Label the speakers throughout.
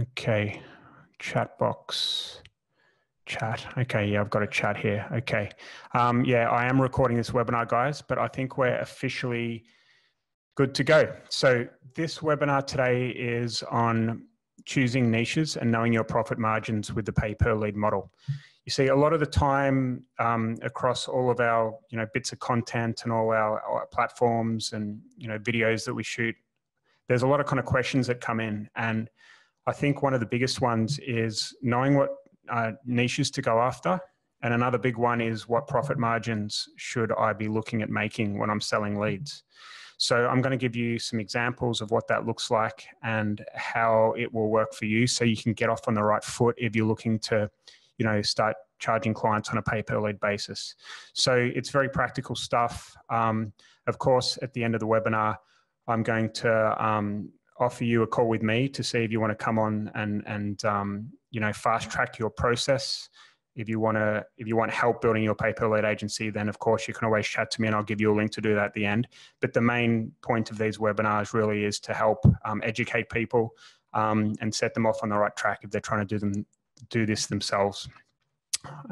Speaker 1: Okay, chat box, chat. Okay, yeah, I've got a chat here. Okay, um, yeah, I am recording this webinar, guys, but I think we're officially good to go. So this webinar today is on choosing niches and knowing your profit margins with the pay per lead model. You see, a lot of the time um, across all of our, you know, bits of content and all our, our platforms and you know videos that we shoot, there's a lot of kind of questions that come in and I think one of the biggest ones is knowing what uh, niches to go after. And another big one is what profit margins should I be looking at making when I'm selling leads. So I'm going to give you some examples of what that looks like and how it will work for you so you can get off on the right foot if you're looking to, you know, start charging clients on a pay per lead basis. So it's very practical stuff. Um, of course, at the end of the webinar, I'm going to um, offer you a call with me to see if you want to come on and and um, you know fast track your process. If you want to, if you want help building your pay per lead agency, then of course you can always chat to me, and I'll give you a link to do that at the end. But the main point of these webinars really is to help um, educate people um, and set them off on the right track if they're trying to do them do this themselves.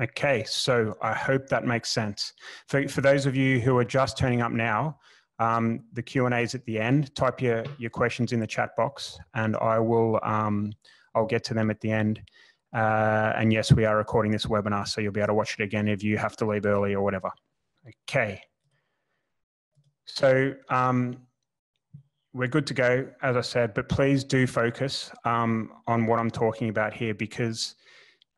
Speaker 1: Okay, so I hope that makes sense. For, for those of you who are just turning up now, um, the Q and A's at the end. Type your your questions in the chat box, and I will um, I'll get to them at the end. Uh, and yes, we are recording this webinar, so you'll be able to watch it again if you have to leave early or whatever. Okay. So um, we're good to go, as I said, but please do focus um, on what I'm talking about here because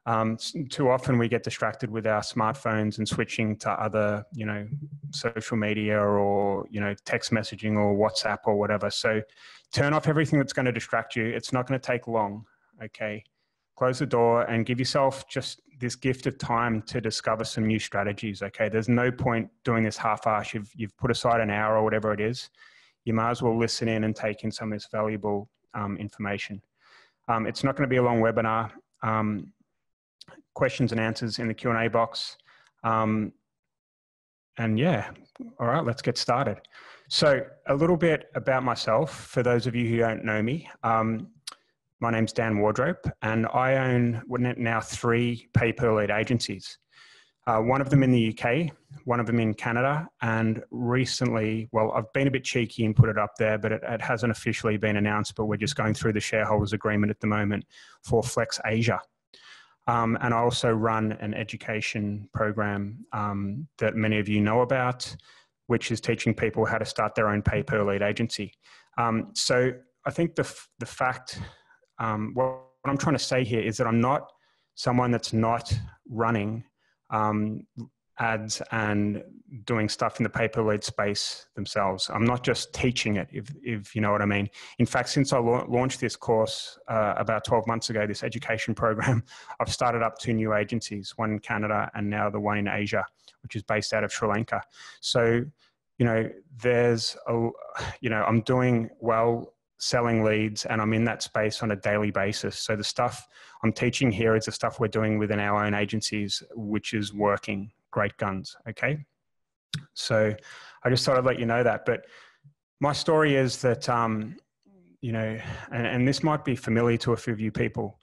Speaker 1: um, too often we get distracted with our smartphones and switching to other, you know, social media or, you know, text messaging or WhatsApp or whatever. So turn off everything that's going to distract you. It's not going to take long. Okay. Close the door and give yourself just this gift of time to discover some new strategies. Okay. There's no point doing this half ass. You've, you've put aside an hour or whatever it is. You might as well listen in and take in some of this valuable um, information. Um, it's not going to be a long webinar. Um, questions and answers in the Q&A box. Um, and yeah, all right, let's get started. So a little bit about myself, for those of you who don't know me. Um, my name's Dan Wardrope, and I own now three pay-per-lead agencies. Uh, one of them in the UK, one of them in Canada, and recently, well, I've been a bit cheeky and put it up there, but it, it hasn't officially been announced, but we're just going through the shareholders agreement at the moment for Flex Asia. Um, and I also run an education program um, that many of you know about, which is teaching people how to start their own pay per lead agency. Um, so I think the, the fact, um, what, what, I'm trying to say here is that I'm not someone that's not running um, ads and doing stuff in the pay per lead space themselves. I'm not just teaching it, if, if you know what I mean. In fact, since I la- launched this course uh, about 12 months ago, this education program, I've started up two new agencies, one in Canada and now the one in Asia, which is based out of Sri Lanka. So, you know, there's a, you know, I'm doing well selling leads and I'm in that space on a daily basis. So the stuff I'm teaching here is the stuff we're doing within our own agencies, which is working great guns. Okay. So I just thought I'd let you know that. But my story is that, um, you know, and, and, this might be familiar to a few of you people.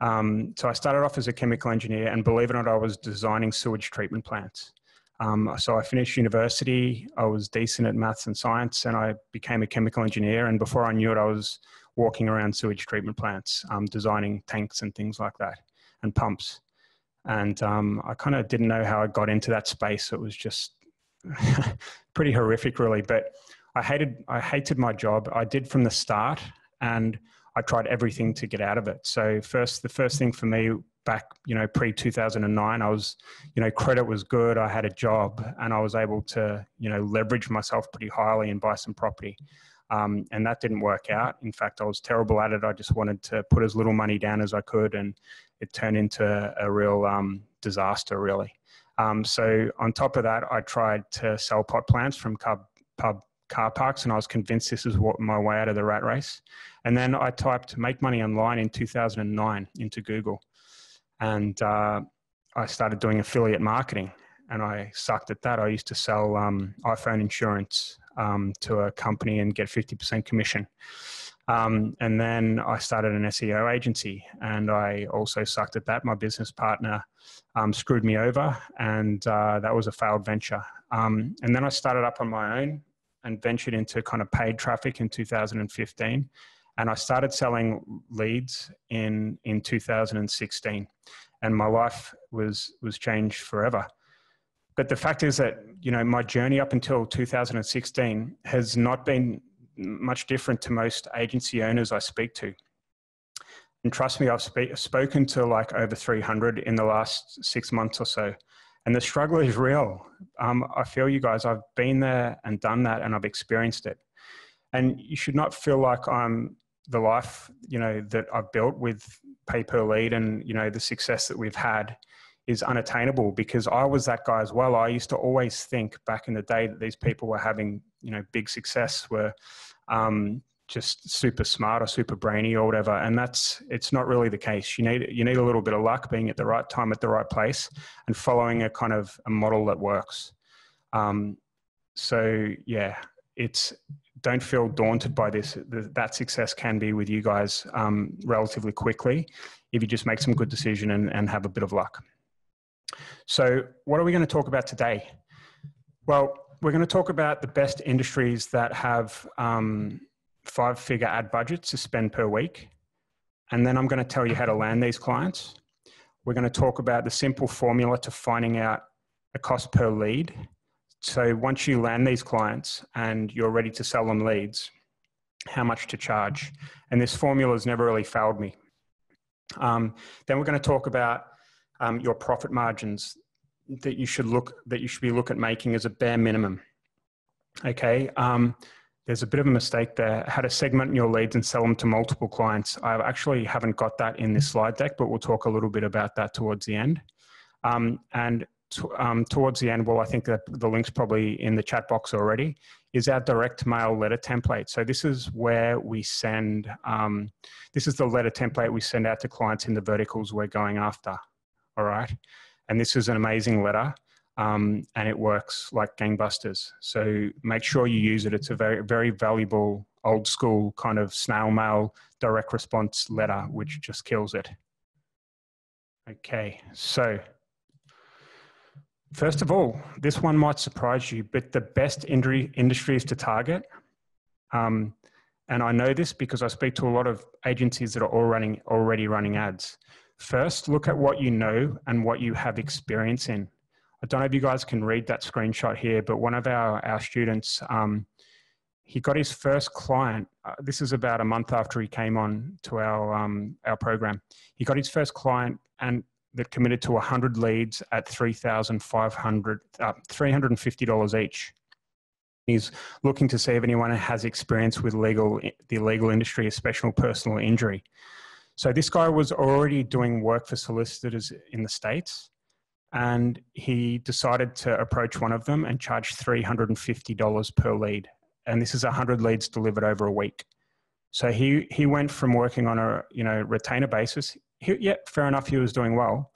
Speaker 1: Um, so I started off as a chemical engineer, and believe it or not, I was designing sewage treatment plants. Um, so I finished university. I was decent at maths and science, and I became a chemical engineer. And before I knew it, I was walking around sewage treatment plants, um, designing tanks and things like that, and pumps and um, I kind of didn't know how I got into that space. It was just pretty horrific, really. But I hated I hated my job. I did from the start, and I tried everything to get out of it. So first, the first thing for me back, you know, pre two thousand and nine, I was, you know, credit was good. I had a job, and I was able to, you know, leverage myself pretty highly and buy some property. Um, and that didn't work out. In fact, I was terrible at it. I just wanted to put as little money down as I could, and it turned into a real um, disaster, really. Um, so on top of that, I tried to sell pot plants from pub, pub car parks, and I was convinced this is what my way out of the rat race. And then I typed "make money online" in 2009 into Google, and uh, I started doing affiliate marketing. And I sucked at that. I used to sell um, iPhone insurance um, to a company and get 50% commission. Um, and then I started an SEO agency and I also sucked at that. My business partner um, screwed me over and uh, that was a failed venture. Um, and then I started up on my own and ventured into kind of paid traffic in 2015. And I started selling leads in, in 2016 and my life was, was changed forever. But the fact is that, you know, my journey up until 2016 has not been much different to most agency owners I speak to. And trust me, I've spe- spoken to like over 300 in the last six months or so. And the struggle is real. Um, I feel you guys, I've been there and done that and I've experienced it. And you should not feel like I'm the life, you know, that I've built with pay per lead and, you know, the success that we've had is unattainable because I was that guy as well. I used to always think back in the day that these people were having, you know, big success were um, just super smart or super brainy or whatever. And that's it's not really the case. You need you need a little bit of luck, being at the right time at the right place, and following a kind of a model that works. Um, so yeah, it's don't feel daunted by this. That success can be with you guys um, relatively quickly if you just make some good decision and, and have a bit of luck. So, what are we going to talk about today? Well, we're going to talk about the best industries that have um, five figure ad budgets to spend per week. And then I'm going to tell you how to land these clients. We're going to talk about the simple formula to finding out a cost per lead. So once you land these clients and you're ready to sell them leads, how much to charge. And this formula has never really failed me. Um, then we're going to talk about um, your profit margins that you should look that you should be look at making as a bare minimum. Okay, um, there's a bit of a mistake there. How to segment your leads and sell them to multiple clients. I actually haven't got that in this slide deck, but we'll talk a little bit about that towards the end. Um, and um, towards the end, well, I think that the link's probably in the chat box already, is our direct mail letter template. So this is where we send, um, this is the letter template we send out to clients in the verticals we're going after, all right? And this is an amazing letter um, and it works like gangbusters. So make sure you use it. It's a very, very valuable old school kind of snail mail direct response letter, which just kills it. Okay, so first of all, this one might surprise you, but the best industry, industries to target, um, and I know this because I speak to a lot of agencies that are all running, already running ads. First, look at what you know and what you have experience in. I don't know if you guys can read that screenshot here, but one of our, our students, um, he got his first client. Uh, this is about a month after he came on to our, um, our program. He got his first client and that committed to 100 leads at 3,500, uh, $350 each. He's looking to see if anyone has experience with legal, the legal industry, especially personal injury. So this guy was already doing work for solicitors in the States and he decided to approach one of them and charge $350 per lead. And this is 100 leads delivered over a week. So he, he went from working on a you know retainer basis. He, yeah, fair enough, he was doing well,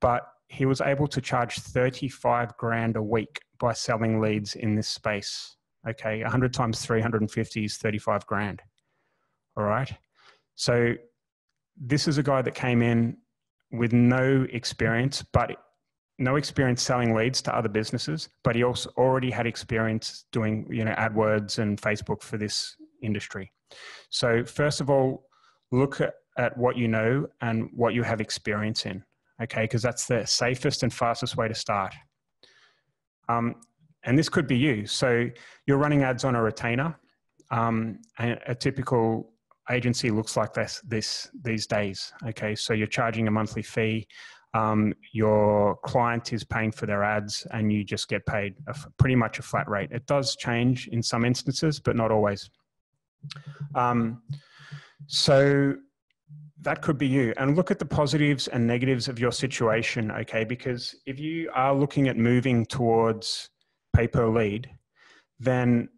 Speaker 1: but he was able to charge 35 grand a week by selling leads in this space. Okay, 100 times 350 is 35 grand. All right. So this is a guy that came in with no experience, but no experience selling leads to other businesses, but he also already had experience doing, you know, AdWords and Facebook for this industry. So first of all, look at, at what you know and what you have experience in, okay? Because that's the safest and fastest way to start. Um, and this could be you. So you're running ads on a retainer. Um, and a typical agency looks like this, this these days. Okay, so you're charging a monthly fee. Um, your client is paying for their ads, and you just get paid a, pretty much a flat rate. It does change in some instances, but not always. Um, so that could be you. And look at the positives and negatives of your situation, okay? Because if you are looking at moving towards pay per lead, then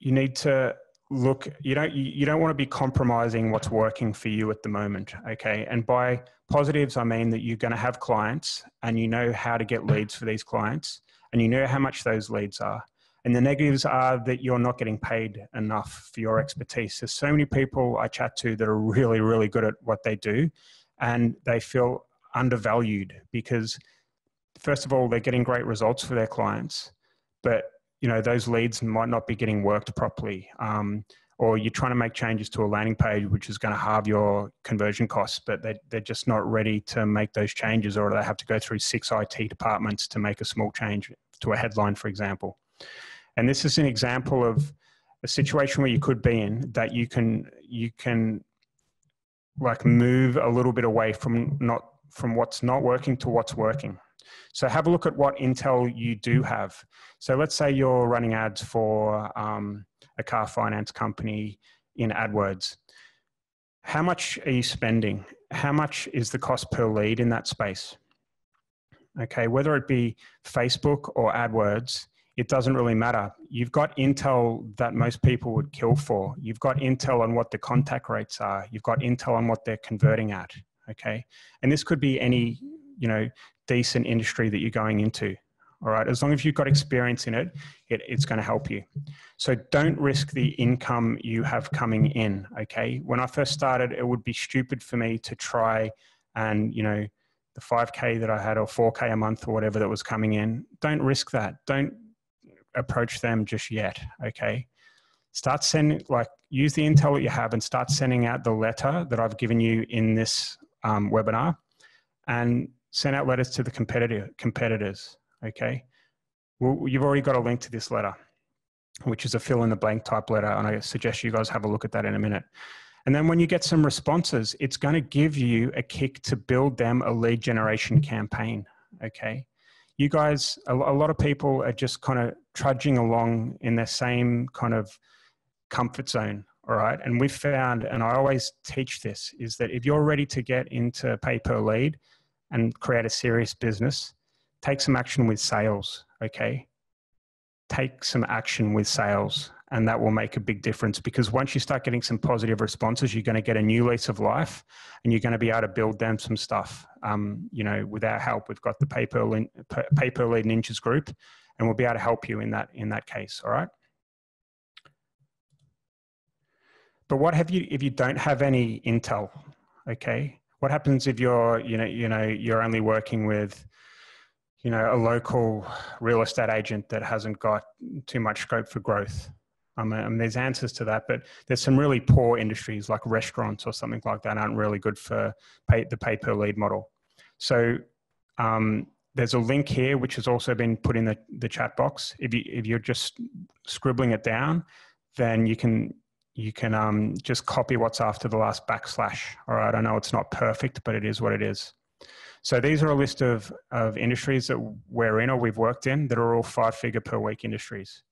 Speaker 1: you need to look you don't you don't want to be compromising what's working for you at the moment okay and by positives i mean that you're going to have clients and you know how to get leads for these clients and you know how much those leads are And the negatives are that you're not getting paid enough for your expertise. There's so many people I chat to that are really, really good at what they do, and they feel undervalued because, first of all, they're getting great results for their clients, but you know those leads might not be getting worked properly. Um, or you're trying to make changes to a landing page which is going to halve your conversion costs but they, they're just not ready to make those changes or they have to go through six it departments to make a small change to a headline for example and this is an example of a situation where you could be in that you can you can like move a little bit away from not from what's not working to what's working so have a look at what intel you do have so let's say you're running ads for um, a car finance company in AdWords. How much are you spending? How much is the cost per lead in that space? Okay, whether it be Facebook or AdWords, it doesn't really matter. You've got intel that most people would kill for. You've got intel on what the contact rates are. You've got intel on what they're converting at. Okay, and this could be any you know decent industry that you're going into. All right, as long as you've got experience in it, it it's going to help you. So don't risk the income you have coming in. Okay, when I first started, it would be stupid for me to try and you know the 5k that I had or 4k a month or whatever that was coming in. Don't risk that. Don't approach them just yet. Okay, start sending like use the intel that you have and start sending out the letter that I've given you in this um, webinar, and send out letters to the competitor competitors okay? Well, you've already got a link to this letter, which is a fill in the blank type letter. And I suggest you guys have a look at that in a minute. And then when you get some responses, it's going to give you a kick to build them a lead generation campaign, okay? You guys, a, a lot of people are just kind of trudging along in their same kind of comfort zone, all right? And we've found, and I always teach this, is that if you're ready to get into pay per lead and create a serious business, take some action with sales, okay? Take some action with sales, and that will make a big difference because once you start getting some positive responses, you're going to get a new lease of life and you're going to be able to build them some stuff. Um, you know, with our help, we've got the pay per lead, pay per lead ninjas group, and we'll be able to help you in that in that case. All right. But what have you if you don't have any intel? Okay, what happens if you're you know you know you're only working with you know, a local real estate agent that hasn't got too much scope for growth. I mean, there's answers to that, but there's some really poor industries like restaurants or something like that aren't really good for pay, the pay per lead model. So um, there's a link here which has also been put in the, the chat box. If you if you're just scribbling it down, then you can you can um, just copy what's after the last backslash. All right, I know it's not perfect, but it is what it is. So these are a list of, of industries that we're in or we've worked in that are all five figure per week industries.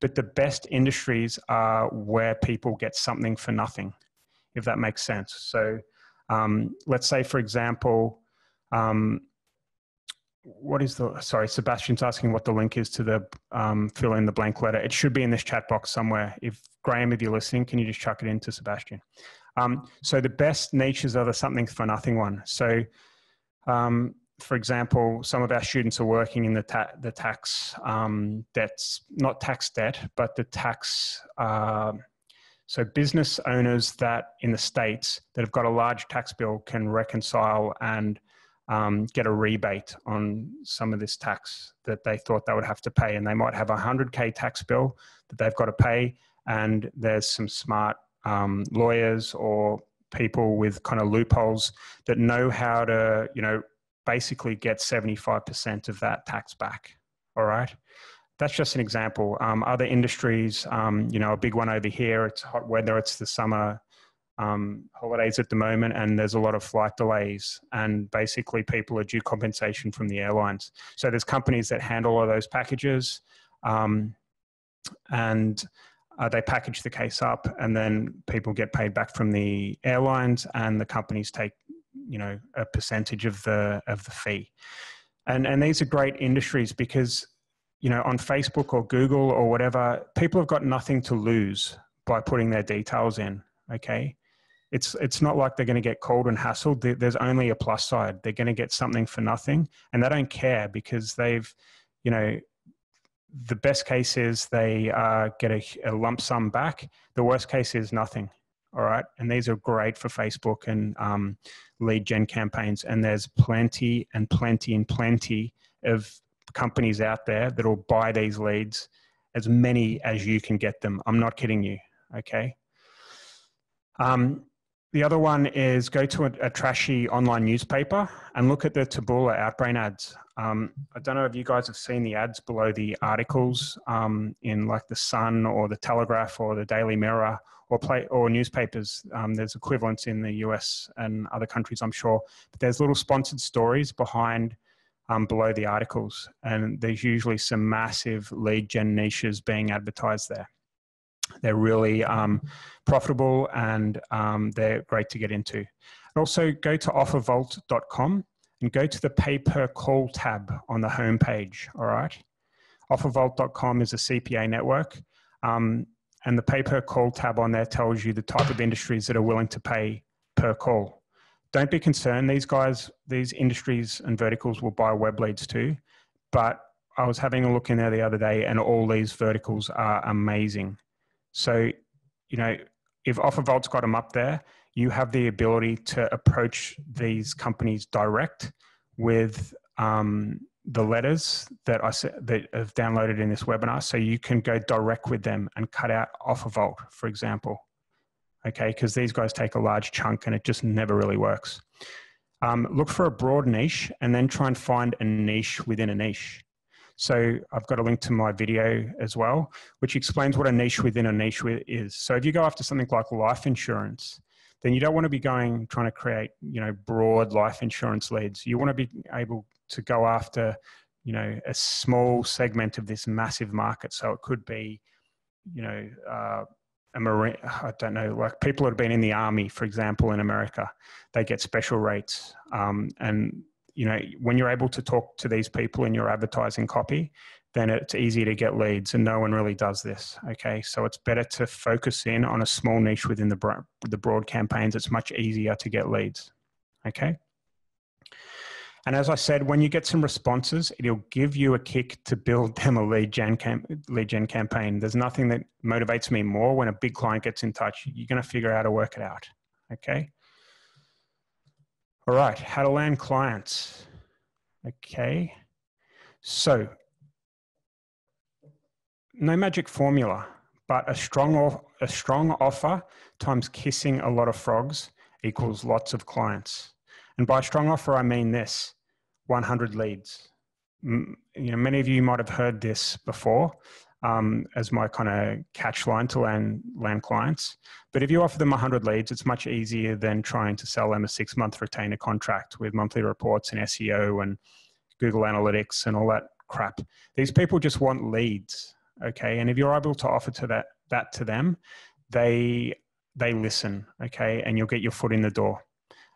Speaker 1: But the best industries are where people get something for nothing, if that makes sense. So um, let's say, for example, um, what is the sorry sebastian's asking what the link is to the um, fill in the blank letter. It should be in this chat box somewhere. If graham if you're listening can you just chuck it into sebastian? Um, so the best niches are the something for nothing one. So um, for example, some of our students are working in the, ta- the tax um, debts, not tax debt, but the tax. Uh, so business owners that in the states that have got a large tax bill can reconcile and um, get a rebate on some of this tax that they thought they would have to pay, and they might have a hundred k tax bill that they've got to pay, and there's some smart um, lawyers or people with kind of loopholes that know how to, you know, basically get 75% of that tax back. All right. That's just an example. Um, other industries, um, you know, a big one over here, it's hot weather, it's the summer um, holidays at the moment, and there's a lot of flight delays, and basically people are due compensation from the airlines. So there's companies that handle all those packages, um, and uh, they package the case up, and then people get paid back from the airlines, and the companies take, you know, a percentage of the of the fee. And and these are great industries because, you know, on Facebook or Google or whatever, people have got nothing to lose by putting their details in. Okay, it's it's not like they're going to get called and hassled. There's only a plus side. They're going to get something for nothing, and they don't care because they've, you know, the best case is they uh, get a, a, lump sum back. The worst case is nothing. All right. And these are great for Facebook and um, lead gen campaigns. And there's plenty and plenty and plenty of companies out there that will buy these leads, as many as you can get them. I'm not kidding you. Okay. Um, the other one is go to a, a, trashy online newspaper and look at the Taboola Outbrain ads. Um, I don't know if you guys have seen the ads below the articles um, in like the Sun or the Telegraph or the Daily Mirror or play or newspapers. Um, there's equivalents in the US and other countries, I'm sure. But there's little sponsored stories behind um, below the articles, and there's usually some massive lead gen niches being advertised there. They're really um, profitable and um, they're great to get into. also, go to offervault.com and go to the pay per call tab on the homepage. All right. Offervault.com is a CPA network. Um, and the pay per call tab on there tells you the type of industries that are willing to pay per call. Don't be concerned. These guys, these industries and verticals will buy web leads too. But I was having a look in there the other day, and all these verticals are amazing. So, you know, if OfferVault's got them up there, you have the ability to approach these companies direct with um, the letters that I that have downloaded in this webinar. So you can go direct with them and cut out OfferVault, for example. Okay, because these guys take a large chunk and it just never really works. Um, look for a broad niche and then try and find a niche within a niche. So I've got a link to my video as well, which explains what a niche within a niche is. So if you go after something like life insurance, then you don't want to be going trying to create, you know, broad life insurance leads. You want to be able to go after, you know, a small segment of this massive market. So it could be, you know, uh, a marine, I don't know, like people that have been in the army, for example, in America, they get special rates. Um, and you know, when you're able to talk to these people in your advertising copy, then it's easy to get leads and no one really does this. Okay. So it's better to focus in on a small niche within the, broad, the broad campaigns. It's much easier to get leads. Okay. And as I said, when you get some responses, it'll give you a kick to build them a lead gen, cam- lead gen campaign. There's nothing that motivates me more when a big client gets in touch. You're going to figure out how to work it out. Okay. All right, how to land clients. Okay, so no magic formula, but a strong, a strong offer times kissing a lot of frogs equals lots of clients. And by strong offer, I mean this 100 leads. You know, many of you might have heard this before um, as my kind of catch line to land, land clients. But if you offer them 100 leads, it's much easier than trying to sell them a six month retainer contract with monthly reports and SEO and Google Analytics and all that crap. These people just want leads. Okay. And if you're able to offer to that, that to them, they, they listen. Okay. And you'll get your foot in the door.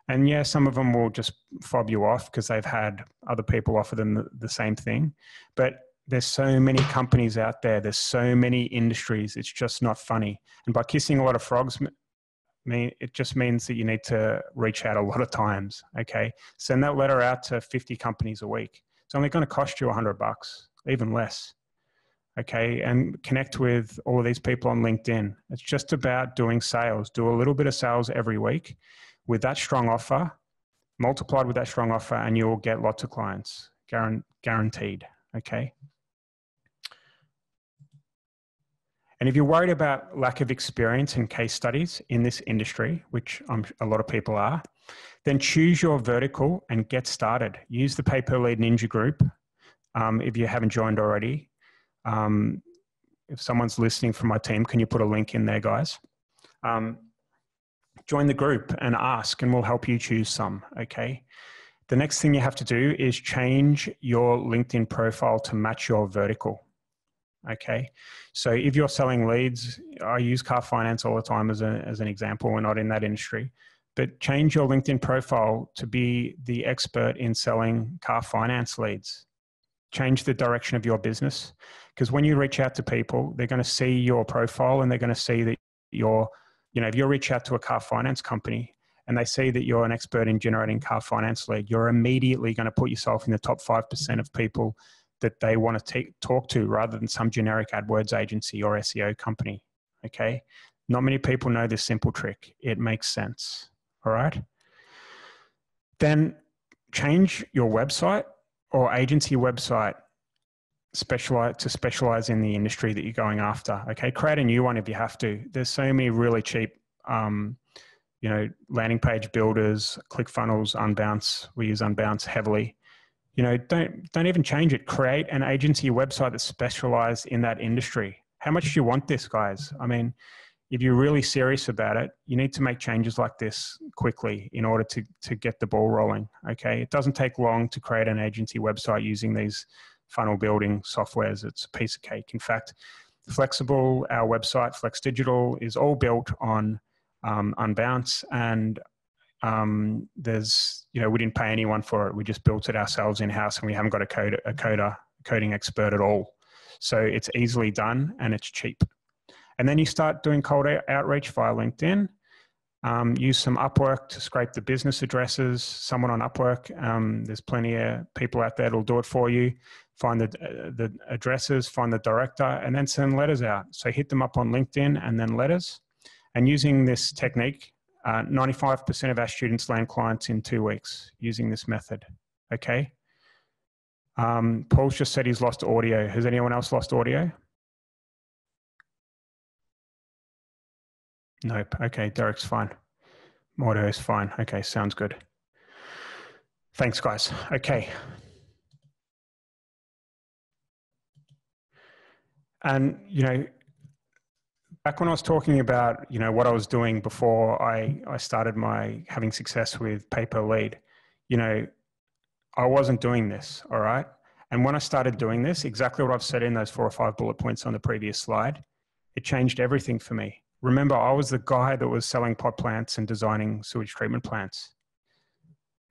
Speaker 1: And yeah, some of them will just fob you off because they've had other people offer them the, the same thing. But there's so many companies out there there's so many industries it's just not funny. And by kissing a lot of frogs me it just means that you need to reach out a lot of times okay? Send that letter out to 50 companies a week. It's only going to cost you 100 bucks even less okay? And connect with all of these people on linkedin. It's just about doing sales. Do a little bit of sales every week with that strong offer multiplied with that strong offer and you'll get lots of clients guaranteed okay And if you're worried about lack of experience and case studies in this industry, which um, a lot of people are, then choose your vertical and get started. Use the Pay Per Lead Ninja group um, if you haven't joined already. Um, if someone's listening from my team, can you put a link in there, guys? Um, join the group and ask, and we'll help you choose some. Okay. The next thing you have to do is change your LinkedIn profile to match your vertical. Okay. So if you're selling leads, I use car finance all the time as, a, as an example. We're not in that industry. But change your LinkedIn profile to be the expert in selling car finance leads. Change the direction of your business. Because when you reach out to people, they're going to see your profile and they're going to see that you're, you know, if you reach out to a car finance company and they see that you're an expert in generating car finance lead, you're immediately going to put yourself in the top 5% of people that they want to talk to rather than some generic AdWords agency or SEO company. Okay. Not many people know this simple trick. It makes sense. All right. Then change your website or agency website specialize to specialize in the industry that you're going after. Okay, create a new one if you have to. There's so many really cheap, um, you know, landing page builders, ClickFunnels, Unbounce. We use Unbounce heavily. You know, don't don't even change it. Create an agency website that's specialized in that industry. How much do you want this, guys? I mean, if you're really serious about it, you need to make changes like this quickly in order to to get the ball rolling. Okay, it doesn't take long to create an agency website using these funnel building softwares. It's a piece of cake. In fact, Flexxable, our website, Flex Digital, is all built on um, Unbounce, and um, there's you know we didn't pay anyone for it. We just built it ourselves in house, and we haven't got a code a coder coding expert at all. So it's easily done and it's cheap. And then you start doing cold outreach via LinkedIn. Um, use some Upwork to scrape the business addresses. Someone on Upwork, um, there's plenty of people out there that'll do it for you. Find the, uh, the addresses, find the director, and then send letters out. So hit them up on LinkedIn and then letters. And using this technique, 95% uh, of our students land clients in two weeks using this method. Okay. Um, Paul's just said he's lost audio. Has anyone else lost audio? Nope. Okay, Derek's fine. Audio is fine. Okay, sounds good. Thanks, guys. Okay. And, you know, back when I was talking about, you know, what I was doing before I, I started my having success with pay per lead, you know, I wasn't doing this, all right? And when I started doing this, exactly what I've said in those four or five bullet points on the previous slide, it changed everything for me. Remember, I was the guy that was selling pot plants and designing sewage treatment plants.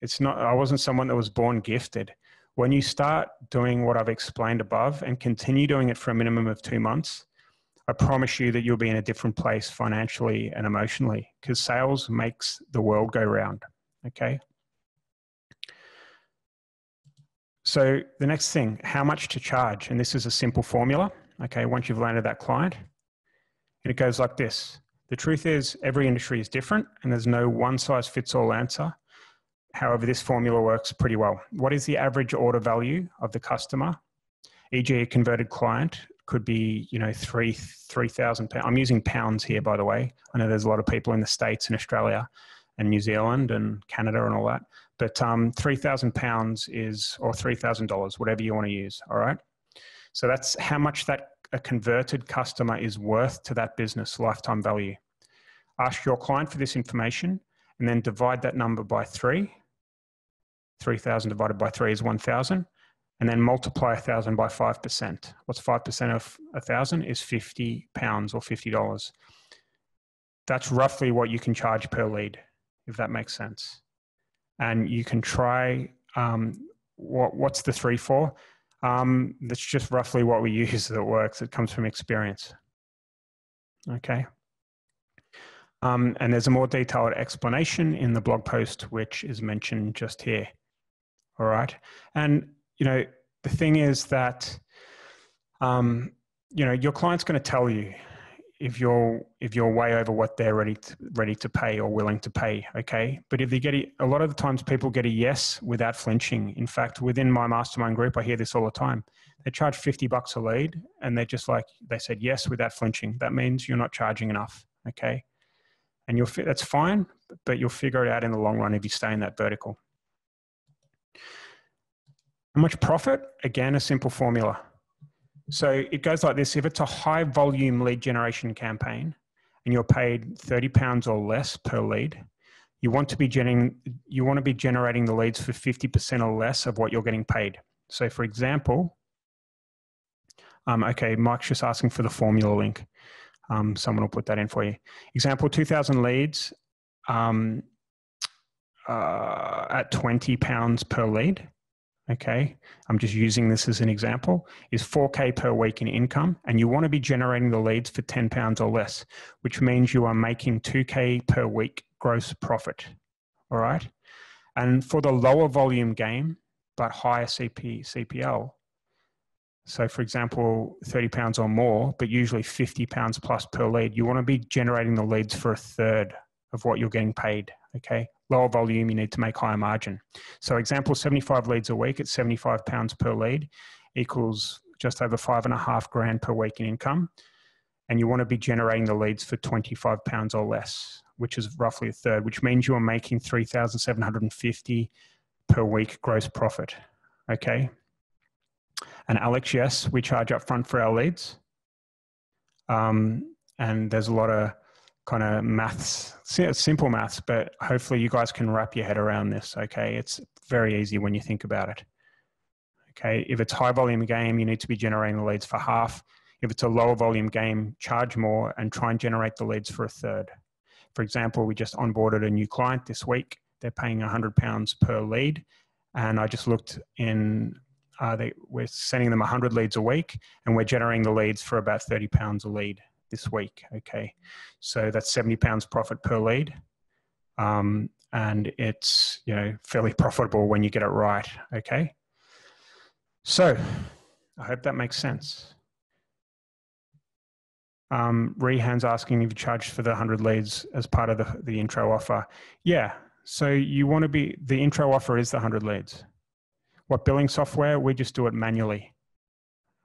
Speaker 1: It's not, I wasn't someone that was born gifted. When you start doing what I've explained above and continue doing it for a minimum of two months, I promise you that you'll be in a different place financially and emotionally because sales makes the world go round. Okay. So the next thing, how much to charge? And this is a simple formula. Okay. Once you've landed that client, and it goes like this. The truth is every industry is different and there's no one size fits all answer. However, this formula works pretty well. What is the average order value of the customer? E.g., a converted client could be, you know, three three thousand pounds. I'm using pounds here, by the way. I know there's a lot of people in the states and Australia, and New Zealand and Canada and all that. But um, three thousand pounds is, or three thousand dollars, whatever you want to use. All right. So that's how much that a converted customer is worth to that business lifetime value. Ask your client for this information and then divide that number by three. 3,000 divided by three is 1,000. And then multiply 1,000 by 5%. What's 5% of 1,000 is 50 pounds or $50. That's roughly what you can charge per lead, if that makes sense. And you can try um, what, what's the three for? Um, that's just roughly what we use that works. It comes from experience. Okay. Um, and there's a more detailed explanation in the blog post, which is mentioned just here. All right. And, you know, the thing is that, um, you know, your client's going to tell you if you're if you're way over what they're ready to, ready to pay or willing to pay okay? But if they get a, a lot of the times people get a yes without flinching. In fact within my mastermind group i hear this all the time. They charge 50 bucks a lead and they're just like they said yes without flinching. That means you're not charging enough okay? And you'll that's fine but you'll figure it out in the long run if you stay in that vertical how much profit again a simple formula so it goes like this if it's a high volume lead generation campaign and you're paid 30 pounds or less per lead, you want to be generating you want to be generating the leads for 50% or less of what you're getting paid. So for example, um, okay, Mike's just asking for the formula link. Um, someone will put that in for you. Example, 2,000 leads um, uh, at 20 pounds per lead okay, I'm just using this as an example, is 4K per week in income, and you want to be generating the leads for 10 pounds or less, which means you are making 2K per week gross profit. All right. And for the lower volume game, but higher CP, CPL, So, for example, 30 pounds or more, but usually 50 pounds plus per lead, you want to be generating the leads for a third of what you're getting paid. Okay. Lower volume, you need to make higher margin. So, example 75 leads a week at 75 pounds per lead equals just over five and a half grand per week in income. And you want to be generating the leads for 25 pounds or less, which is roughly a third, which means you are making 3,750 per week gross profit. Okay. And Alex, yes, we charge up front for our leads. Um, and there's a lot of kind of maths, simple maths, but hopefully you guys can wrap your head around this. Okay. It's very easy when you think about it. Okay. If it's high volume game, you need to be generating the leads for half. If it's a lower volume game, charge more and try and generate the leads for a third. For example, we just onboarded a new client this week. They're paying 100 pounds per lead. And I just looked in, uh, they, we're sending them 100 leads a week and we're generating the leads for about 30 pounds a lead this week. Okay. So that's 70 pounds profit per lead. Um, and it's, you know, fairly profitable when you get it right. Okay. So I hope that makes sense. Um, Rehan's asking if you charge for the 100 leads as part of the, the intro offer. Yeah. So you want to be, the intro offer is the 100 leads. What billing software? We just do it manually.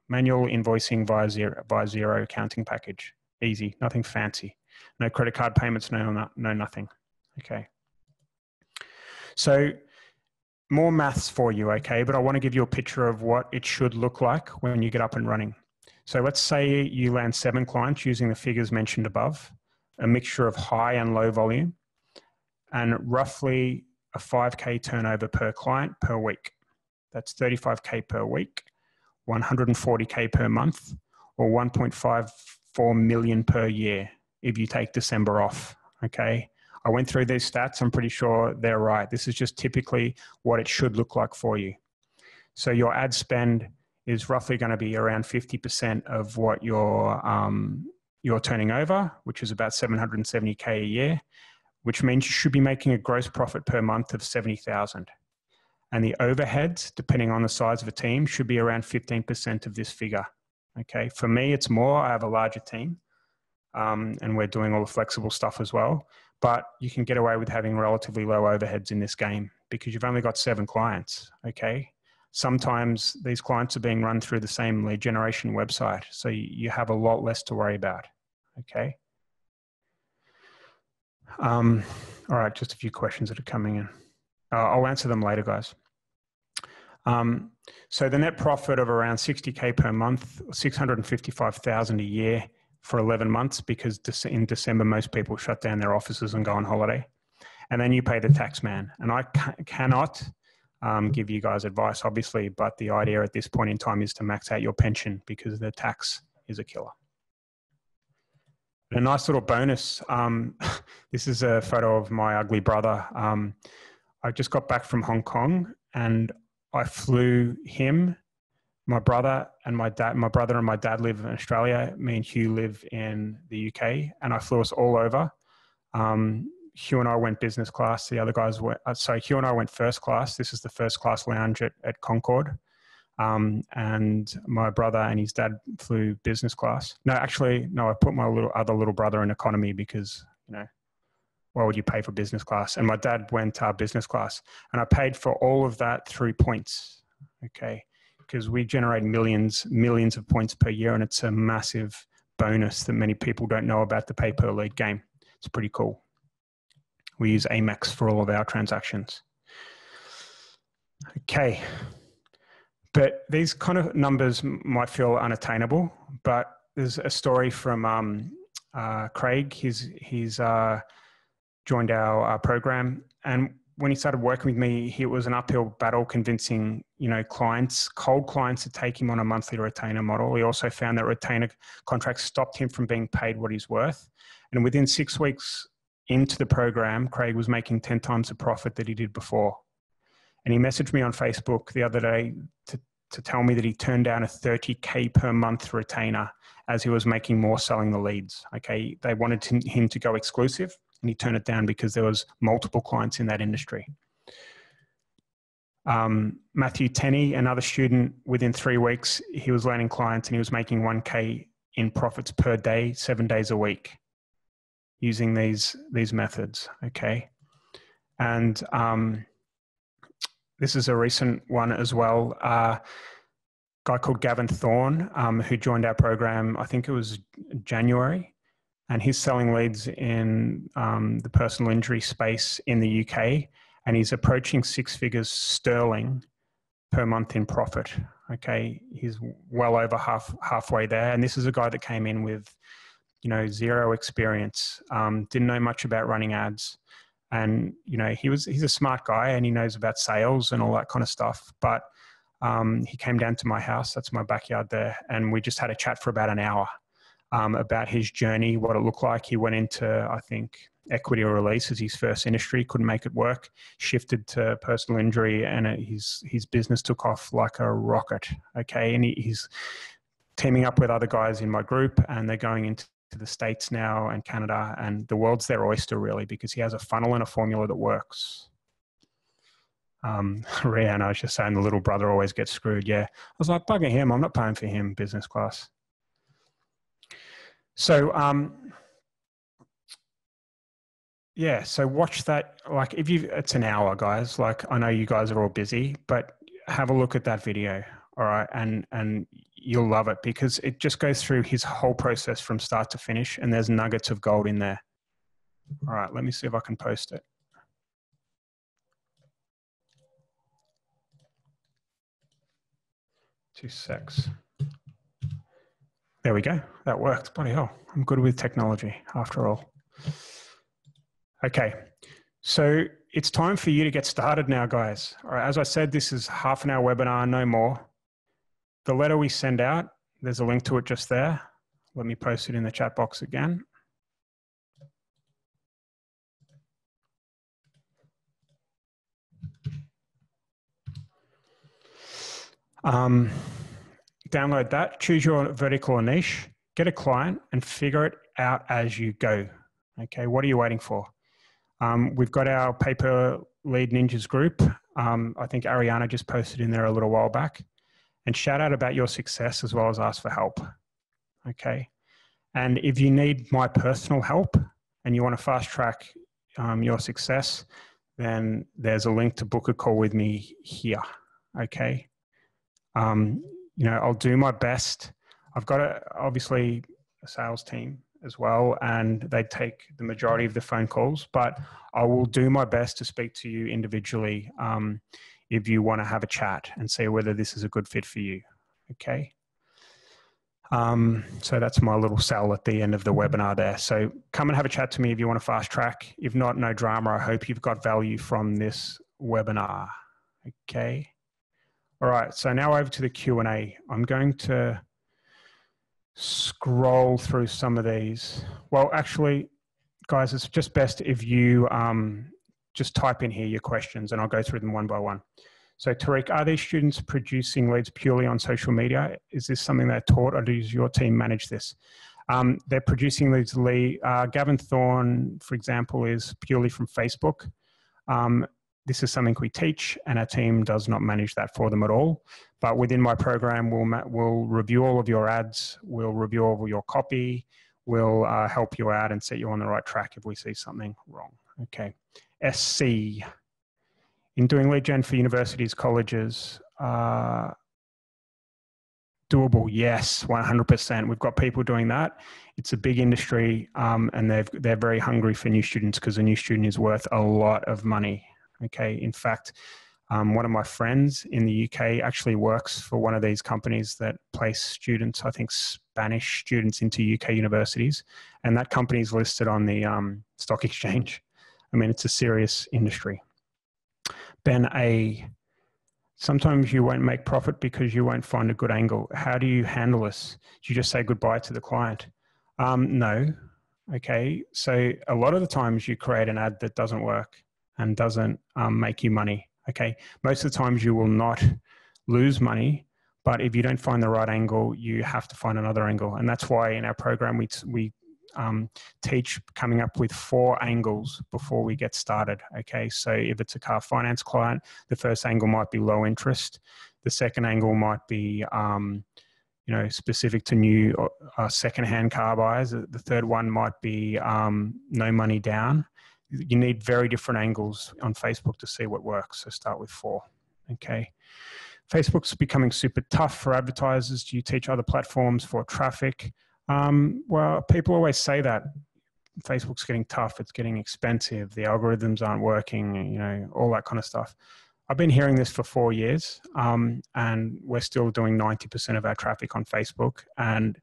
Speaker 1: Manual invoicing via Xero, via Xero accounting package. Easy, nothing fancy. No credit card payments, no, no, nothing. Okay. So more maths for you, okay? But I want to give you a picture of what it should look like when you get up and running. So let's say you land seven clients using the figures mentioned above, a mixture of high and low volume, and roughly a 5K turnover per client per week. That's 35K per week, 140K per month, or 1.54 million per year if you take December off, okay? I went through these stats. I'm pretty sure they're right. This is just typically what it should look like for you. So your ad spend is roughly going to be around 50% of what you're, um, you're turning over, which is about 770K a year, which means you should be making a gross profit per month of 70,000. And the overheads, depending on the size of a team, should be around 15% of this figure. Okay. For me, it's more. I have a larger team um, and we're doing all the Flexxable stuff as well but you can get away with having relatively low overheads in this game because you've only got seven clients. Okay. Sometimes these clients are being run through the same lead generation website. So you have a lot less to worry about. Okay. Um, all right. Just a few questions that are coming in. Uh, I'll answer them later, guys. Um, so the net profit of around 60K per month, 655,000 a year for 11 months because in December, most people shut down their offices and go on holiday. And then you pay the tax man. And I cannot um, give you guys advice, obviously, but the idea at this point in time is to max out your pension because the tax is a killer. A nice little bonus. Um, this is a photo of my ugly brother. Um, I just got back from Hong Kong and I flew him my brother and my dad, my brother and my dad live in Australia. Me and Hugh live in the UK, and I flew us all over. Um, Hugh and I went business class. The other guys went. Uh, so Hugh and I went first class. This is the first class lounge at, at Concorde. Um, and my brother and his dad flew business class. No, actually, no. I put my little other little brother in economy because you know why would you pay for business class? And my dad went uh, business class, and I paid for all of that through points. Okay, because we generate millions, millions of points per year, and it's a massive bonus that many people don't know about the pay per lead game. It's pretty cool. We use Amex for all of our transactions. Okay. But these kind of numbers might feel unattainable, but there's a story from um, uh, Craig. He's, he's uh, joined our, our program. And when he started working with me, it was an uphill battle convincing, you know, clients, cold clients to take him on a monthly retainer model. He also found that retainer contracts stopped him from being paid what he's worth. And within six weeks into the program, Craig was making 10 times the profit that he did before. And he messaged me on Facebook the other day to, to tell me that he turned down a 30K per month retainer as he was making more selling the leads. Okay. They wanted him to go exclusive and he turned it down because there was multiple clients in that industry. Um, Matthew Tenney, another student, within three weeks, he was landing clients and he was making 1K in profits per day, seven days a week, using these these methods. Okay, and um, this is a recent one as well. Uh, guy called Gavin Thorne, um, who joined our program, I think it was January, and he's selling leads in um, the personal injury space in the UK, and he's approaching six figures sterling per month in profit. Okay, he's well over half halfway there, and this is a guy that came in with, you know, zero experience, um, didn't know much about running ads, and you know he was he's a smart guy and he knows about sales and all that kind of stuff. But um, he came down to my house, that's my backyard there, and we just had a chat for about an hour um, about his journey, what it looked like. He went into I think equity or release as his first industry, couldn't make it work, shifted to personal injury, and his his business took off like a rocket. Okay, and he, he's teaming up with other guys in my group, and they're going into the states now and Canada, and the world's their oyster really because he has a funnel and a formula that works. Um, Rihanna, I was just saying the little brother always gets screwed. Yeah, I was like bugging him. I'm not paying for him business class. So um, yeah, so watch that. Like, if you, it's an hour, guys. Like, I know you guys are all busy, but have a look at that video. All right, and and you'll love it because it just goes through his whole process from start to finish, and there's nuggets of gold in there. All right, let me see if I can post it. Two secs. There we go. That worked. Bloody hell. I'm good with technology after all. Okay, so it's time for you to get started now, guys. All right, as I said, this is half an hour webinar, no more. The letter we send out, there's a link to it just there. Let me post it in the chat box again. Um, download that, choose your vertical or niche, get a client and figure it out as you go. Okay, what are you waiting for? Um, we've got our pay per lead ninjas group. Um, I think Ariana just posted in there a little while back. And shout out about your success as well as ask for help. Okay. And if you need my personal help and you want to fast track um, your success, then there's a link to book a call with me here. Okay. Um, you know, I'll do my best. I've got a, obviously a sales team as well, and they take the majority of the phone calls. But I will do my best to speak to you individually um, if you want to have a chat and see whether this is a good fit for you. Okay. Um, so that's my little sell at the end of the webinar there. So come and have a chat to me if you want to fast track. If not, no drama. I hope you've got value from this webinar. Okay. All right. So now over to the Q&A. I'm going to scroll through some of these. Well, actually, guys, it's just best if you um, just type in here your questions and I'll go through them one by one. So Tariq, are these students producing leads purely on social media? Is this something they're taught or does your team manage this? Um, they're producing leads. Lead, uh, Gavin Thorne, for example, is purely from Facebook. Um, this is something we teach and our team does not manage that for them at all. But within my program, we'll, we'll review all of your ads, we'll review all of your copy, we'll uh, help you out and set you on the right track if we see something wrong. Okay. SC. In doing lead gen for universities, colleges, uh, doable yes 100% we've got people doing that it's a big industry um, and they've, they're very hungry for new students because a new student is worth a lot of money Okay, in fact, um, one of my friends in the UK actually works for one of these companies that place students, I think Spanish students into UK universities, and that company is listed on the um, stock exchange. I mean, it's a serious industry. Ben A. Sometimes you won't make profit because you won't find a good angle. How do you handle this? Do you just say goodbye to the client? Um, no. Okay. So a lot of the times you create an ad that doesn't work and doesn't um, make you money. Okay, most of the times you will not lose money, but if you don't find the right angle, you have to find another angle, and that's why in our program we we um, teach coming up with four angles before we get started. Okay, so if it's a car finance client, the first angle might be low interest. The second angle might be, um, you know, specific to new uh, second-hand car buyers. The third one might be um, no money down. You need very different angles on Facebook to see what works. So start with four. Okay. Facebook's becoming super tough for advertisers. Do you teach other platforms for traffic? Um, well, people always say that Facebook's getting tough. It's getting expensive. The algorithms aren't working. You know, all that kind of stuff. I've been hearing this for four years, um, and we're still doing 90% of our traffic on Facebook, and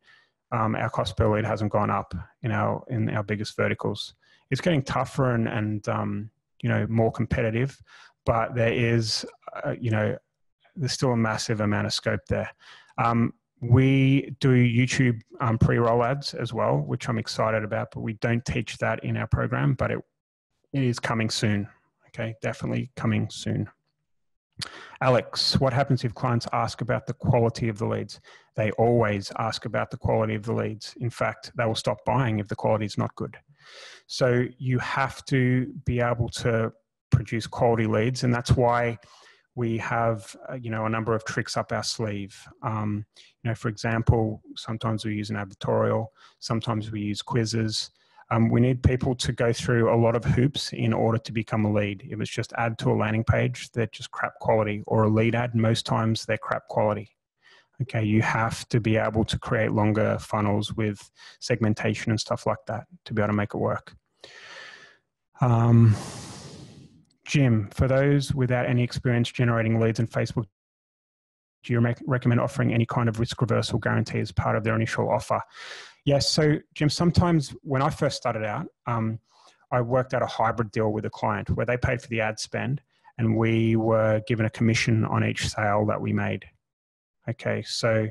Speaker 1: um, our cost per lead hasn't gone up in our in our biggest verticals. It's getting tougher and and um, you know more competitive, but there is uh, you know there's still a massive amount of scope there. Um, we do YouTube um, pre-roll ads as well, which I'm excited about, but we don't teach that in our program, but it, it is coming soon. Okay, definitely coming soon. Alex, what happens if clients ask about the quality of the leads? They always ask about the quality of the leads. In fact, they will stop buying if the quality is not good. So you have to be able to produce quality leads, and that's why we have uh, you know a number of tricks up our sleeve. Um, you know, for example, sometimes we use an advertorial, sometimes we use quizzes. Um, we need people to go through a lot of hoops in order to become a lead. If it's just add to a landing page, they're just crap quality, or a lead ad, most times they're crap quality. Okay, you have to be able to create longer funnels with segmentation and stuff like that to be able to make it work. Um, Jim, for those without any experience generating leads in Facebook, do you recommend offering any kind of risk reversal guarantee as part of their initial offer? Yes. So, Jim, sometimes when I first started out, um, I worked out a hybrid deal with a client where they paid for the ad spend and we were given a commission on each sale that we made. Okay. So,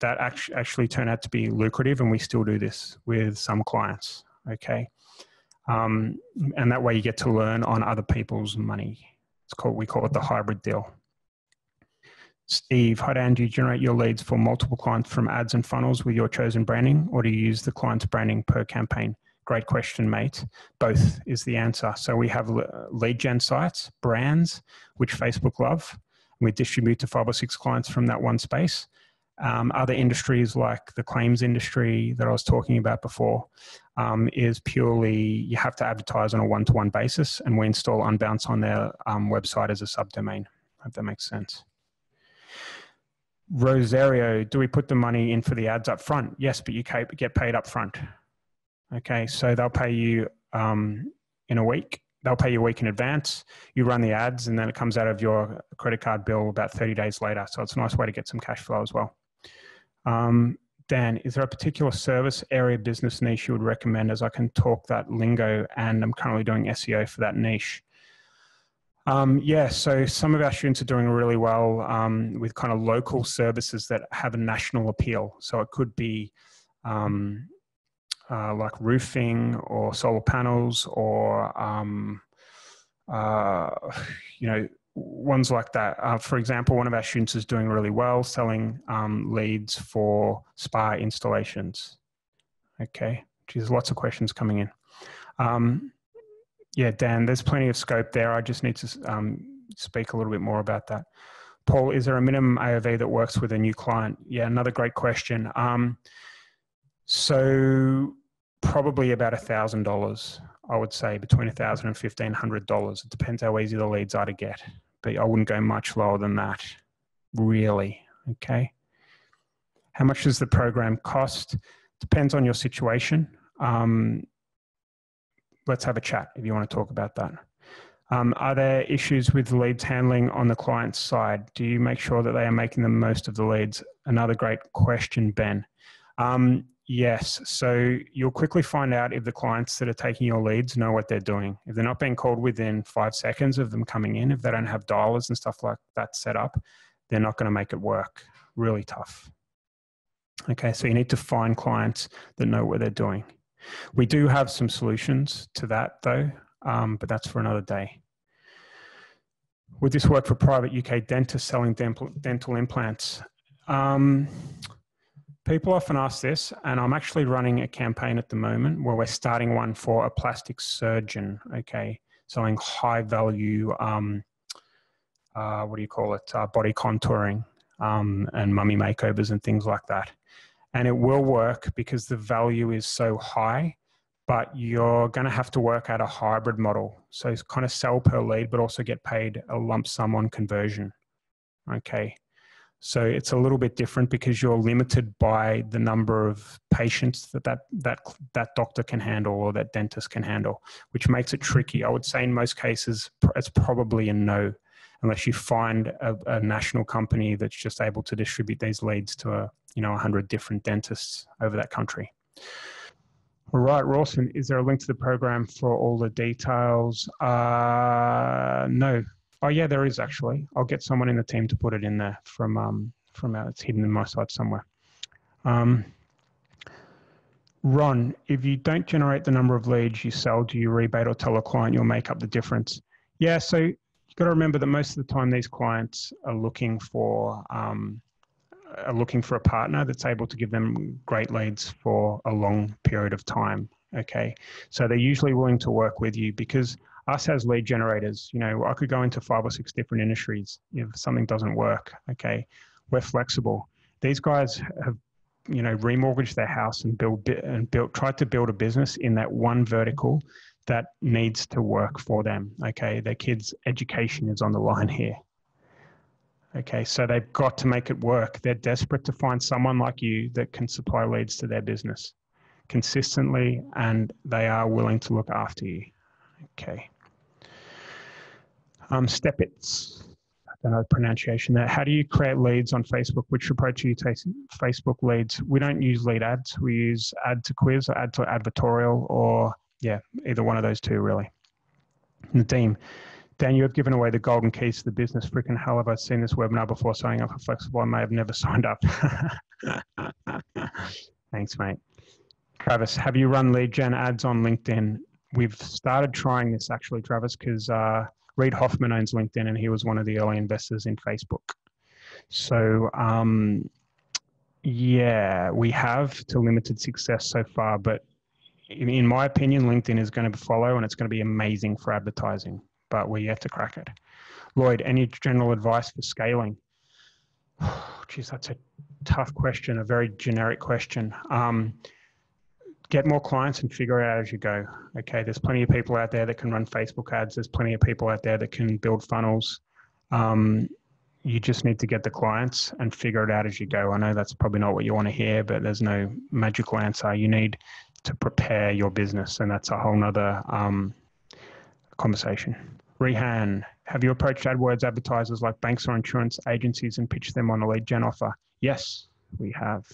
Speaker 1: that actually turned out to be lucrative, and we still do this with some clients. Okay. Um, and that way you get to learn on other people's money. It's called, we call it the hybrid deal. Steve, how do you generate your leads for multiple clients from ads and funnels with your chosen branding, or do you use the client's branding per campaign? Great question, mate. Both is the answer. So we have lead gen sites, brands, which Facebook love. We distribute to five or six clients from that one space. Um, other industries like the claims industry that I was talking about before um, is purely you have to advertise on a one to one basis, and we install Unbounce on their um, website as a subdomain, if that makes sense. Rosario, do we put the money in for the ads up front? Yes, but you get paid up front. Okay, so they'll pay you um, in a week. They'll pay you a week in advance. You run the ads, and then it comes out of your credit card bill about 30 days later. So it's a nice way to get some cash flow as well. Um, Dan, is there a particular service area business niche you would recommend as I can talk that lingo and I'm currently doing SEO for that niche? Um, yeah, so some of our students are doing really well um, with kind of local services that have a national appeal. So it could be um, uh, like roofing or solar panels or, um, uh, you know, ones like that. Uh, for example, one of our students is doing really well selling um, leads for spa installations. Okay, there's lots of questions coming in. Um, yeah, Dan, there's plenty of scope there. I just need to um, speak a little bit more about that. Paul, is there a minimum AOV that works with a new client? Yeah, another great question. Um, so probably about a thousand dollars. I would say between a thousand and fifteen hundred dollars. It depends how easy the leads are to get but I wouldn't go much lower than that, really. Okay. How much does the program cost? Depends on your situation. Um, let's have a chat if you want to talk about that. Um, are there issues with leads handling on the client's side? Do you make sure that they are making the most of the leads? Another great question, Ben. Um, Yes. So you'll quickly find out if the clients that are taking your leads know what they're doing. If they're not being called within five seconds of them coming in, if they don't have dialers and stuff like that set up, they're not going to make it work. Really tough. Okay. So you need to find clients that know what they're doing. We do have some solutions to that though, um, but that's for another day. Would this work for private UK dentists selling dental, dental implants? Um, people often ask this, and I'm actually running a campaign at the moment where we're starting one for a plastic surgeon. Okay, selling high value, um, uh, what do you call it, uh, body contouring um, and mummy makeovers and things like that. And it will work because the value is so high, but you're going to have to work out a hybrid model. So kind of sell per lead, but also get paid a lump sum on conversion. Okay. So it's a little bit different because you're limited by the number of patients that that, that that doctor can handle or that dentist can handle, which makes it tricky. I would say in most cases, it's probably a no, unless you find a, a national company that's just able to distribute these leads to a you know 100 different dentists over that country. All right, Rawson, is there a link to the program for all the details? Uh, no, Oh yeah, there is actually. I'll get someone in the team to put it in there from um, from out. It's hidden in my site somewhere. Um, Ron, if you don't generate the number of leads you sell, do you rebate or tell a client you'll make up the difference? Yeah, so you've got to remember that most of the time these clients are looking for um, are looking for a partner that's able to give them great leads for a long period of time. Okay, so they're usually willing to work with you because us as lead generators, you know, I could go into five or six different industries if something doesn't work. Okay, we're flexible. These guys have, you know, remortgaged their house and build and built tried to build a business in that one vertical that needs to work for them. Okay, their kids' education is on the line here. Okay, so they've got to make it work. They're desperate to find someone like you that can supply leads to their business consistently, and they are willing to look after you. Okay. Um, Stepitz, I don't know the pronunciation there. How do you create leads on Facebook? Which approach are you taking? Facebook leads. We don't use lead ads. We use ad to quiz or ad to advertorial or, yeah, either one of those two, really. Nadeem, Dan, you have given away the golden keys to the business. Freaking hell, have I seen this webinar before signing up for Flexxable? I may have never signed up. Thanks, mate. Travis, have you run lead gen ads on LinkedIn? We've started trying this actually, Travis, because uh, Reid Hoffman owns LinkedIn and he was one of the early investors in Facebook. So, um, yeah, we have to limited success so far, but in, in my opinion, LinkedIn is going to follow and it's going to be amazing for advertising, but we're yet to crack it. Lloyd, any general advice for scaling? Geez, that's a tough question, a very generic question. Um, get more clients and figure it out as you go. Okay, there's plenty of people out there that can run Facebook ads. There's plenty of people out there that can build funnels. Um, you just need to get the clients and figure it out as you go. I know that's probably not what you want to hear, but there's no magical answer. You need to prepare your business, and that's a whole nother um, conversation. Rehan, have you approached AdWords advertisers like banks or insurance agencies and pitched them on a lead gen offer? Yes, we have.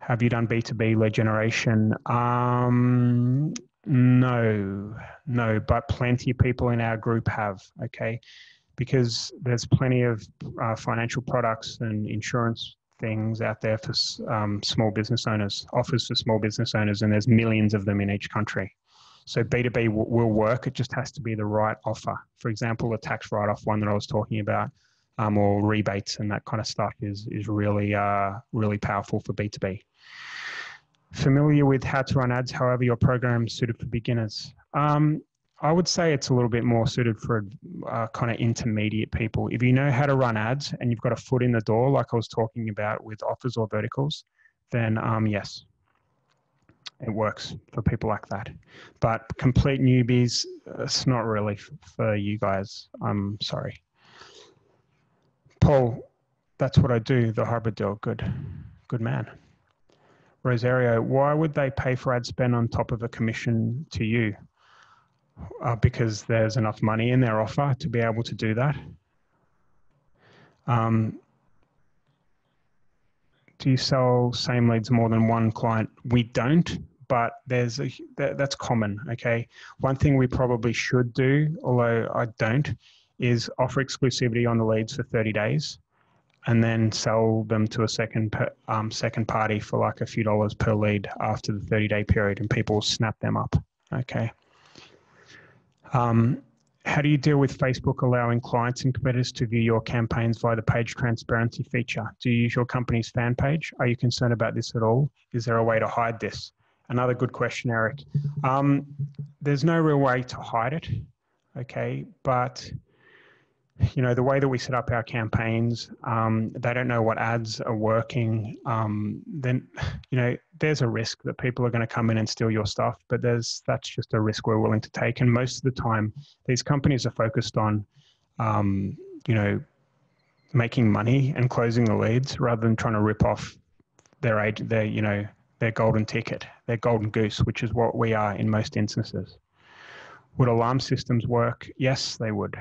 Speaker 1: Have you done B2B lead generation? Um, no, no, but plenty of people in our group have, okay? Because there's plenty of uh, financial products and insurance things out there for um, small business owners, offers for small business owners, and there's millions of them in each country. So B2B w- will work, it just has to be the right offer. For example, the tax write off one that I was talking about, um, or rebates and that kind of stuff is, is really, uh, really powerful for B2B familiar with how to run ads, however, your program is suited for beginners? Um, I would say it's a little bit more suited for uh, kind of intermediate people. If you know how to run ads and you've got a foot in the door, like I was talking about with offers or verticals, then um, yes, it works for people like that. But complete newbies, it's not really for you guys. I'm sorry. Paul, that's what I do, the hybrid deal. Good, good man. Rosario, why would they pay for ad spend on top of a commission to you? Uh, because there's enough money in their offer to be able to do that. Um, do you sell same leads more than one client? We don't, but there's a that, that's common. Okay, one thing we probably should do, although I don't, is offer exclusivity on the leads for 30 days and then sell them to a second um, second party for like a few dollars per lead after the 30 day period and people snap them up okay um, how do you deal with Facebook allowing clients and competitors to view your campaigns via the page transparency feature? Do you use your company's fan page? Are you concerned about this at all? Is there a way to hide this? Another good question, Eric. Um, there's no real way to hide it, okay? But you know the way that we set up our campaigns um, they don't know what ads are working um, then you know there's a risk that people are going to come in and steal your stuff but there's that's just a risk we're willing to take. And most of the time these companies are focused on um, you know making money and closing the leads rather than trying to rip off their age their you know their golden ticket their golden goose which is what we are in most instances. Would alarm systems work? Yes they would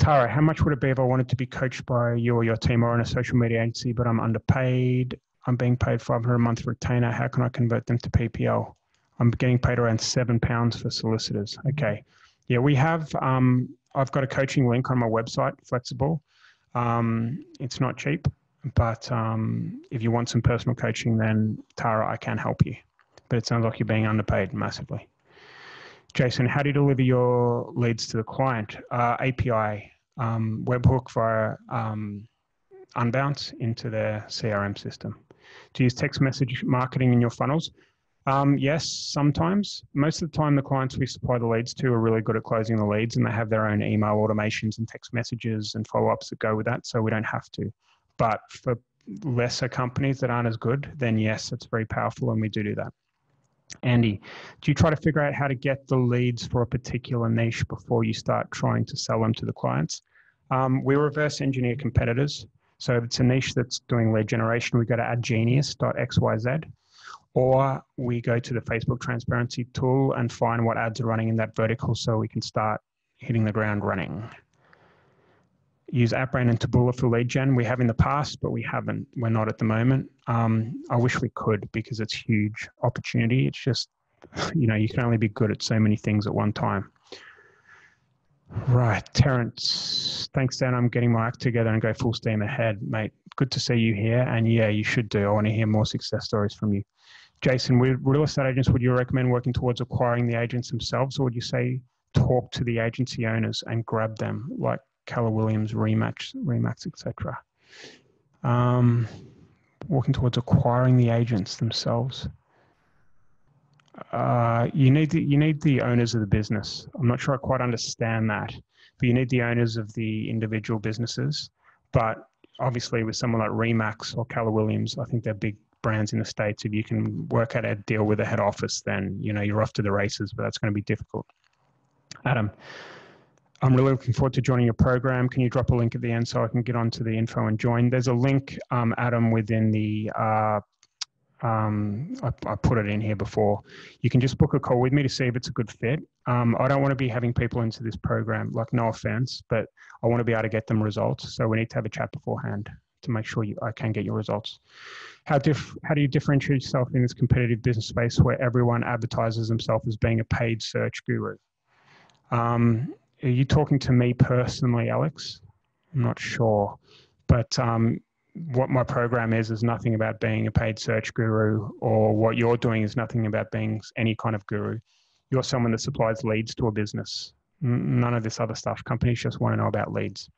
Speaker 1: Tara, how much would it be if I wanted to be coached by you or your team or in a social media agency, but I'm underpaid? I'm being paid 500 a month retainer. How can I convert them to PPL? I'm getting paid around seven pounds for solicitors. Okay. Yeah, we have, um, I've got a coaching link on my website, Flexxable. Um, it's not cheap, but um, if you want some personal coaching, then Tara, I can help you. But it sounds like you're being underpaid massively. Jason, how do you deliver your leads to the client? Uh, API, um, webhook via um, Unbounce into their CRM system. Do you use text message marketing in your funnels? Um, yes, sometimes. Most of the time, the clients we supply the leads to are really good at closing the leads and they have their own email automations and text messages and follow ups that go with that. So we don't have to. But for lesser companies that aren't as good, then yes, it's very powerful and we do do that. Andy, do you try to figure out how to get the leads for a particular niche before you start trying to sell them to the clients? Um, we reverse engineer competitors. So if it's a niche that's doing lead generation, we go to adgenius.xyz or we go to the Facebook transparency tool and find what ads are running in that vertical so we can start hitting the ground running use Outbrain and Taboola for lead gen. We have in the past, but we haven't. We're not at the moment. Um, I wish we could because it's huge opportunity. It's just, you know, you can only be good at so many things at one time. Right, Terence. Thanks, Dan. I'm getting my act together and go full steam ahead, mate. Good to see you here. And yeah, you should do. I want to hear more success stories from you. Jason, with real estate agents, would you recommend working towards acquiring the agents themselves, or would you say talk to the agency owners and grab them, like Keller Williams, Remax, Remax, etc. Um, working towards acquiring the agents themselves. Uh, you need the you need the owners of the business. I'm not sure I quite understand that, but you need the owners of the individual businesses. But obviously, with someone like Remax or Keller Williams, I think they're big brands in the states. If you can work out a deal with a head office, then you know you're off to the races. But that's going to be difficult. Adam, I'm really looking forward to joining your program. Can you drop a link at the end so I can get onto the info and join? There's a link, um, Adam, within the, uh, um, I, I, put it in here before. You can just book a call with me to see if it's a good fit. Um, I don't want to be having people into this program, like no offense, but I want to be able to get them results. So we need to have a chat beforehand to make sure you, I can get your results. How, diff, how do you differentiate yourself in this competitive business space where everyone advertises themselves as being a paid search guru? Um, are you talking to me personally, Alex? I'm not sure. But um, what my program is, is nothing about being a paid search guru, or what you're doing is nothing about being any kind of guru. You're someone that supplies leads to a business. None of this other stuff. Companies just want to know about leads.